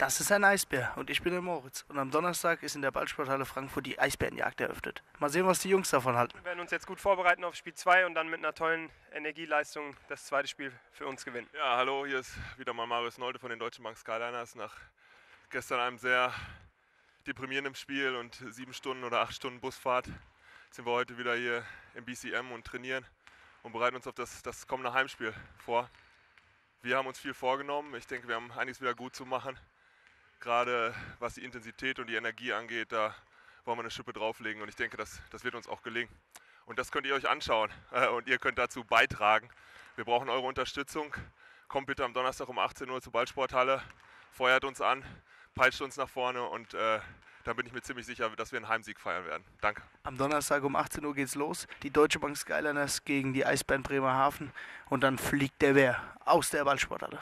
Das ist ein Eisbär und ich bin der Moritz. Und am Donnerstag ist in der Ballsporthalle Frankfurt die Eisbärenjagd eröffnet. Mal sehen, was die Jungs davon halten. Wir werden uns jetzt gut vorbereiten auf Spiel 2 und dann mit einer tollen Energieleistung das zweite Spiel für uns gewinnen. Ja, hallo, hier ist wieder mal Marius Nolde von den Deutschen Bank Skyliners. Nach gestern einem sehr deprimierenden Spiel und sieben Stunden oder acht Stunden Busfahrt sind wir heute wieder hier im BCM und trainieren und bereiten uns auf das, das kommende Heimspiel vor. Wir haben uns viel vorgenommen. Ich denke, wir haben einiges wieder gut zu machen gerade was die Intensität und die Energie angeht, da wollen wir eine Schippe drauflegen und ich denke, das, das wird uns auch gelingen. Und das könnt ihr euch anschauen äh, und ihr könnt dazu beitragen. Wir brauchen eure Unterstützung. Kommt bitte am Donnerstag um 18 Uhr zur Ballsporthalle, feuert uns an, peitscht uns nach vorne und äh, dann bin ich mir ziemlich sicher, dass wir einen Heimsieg feiern werden. Danke. Am Donnerstag um 18 Uhr geht's los. Die Deutsche Bank Skyliners gegen die Eisbären Bremerhaven und dann fliegt der Bär aus der Ballsporthalle.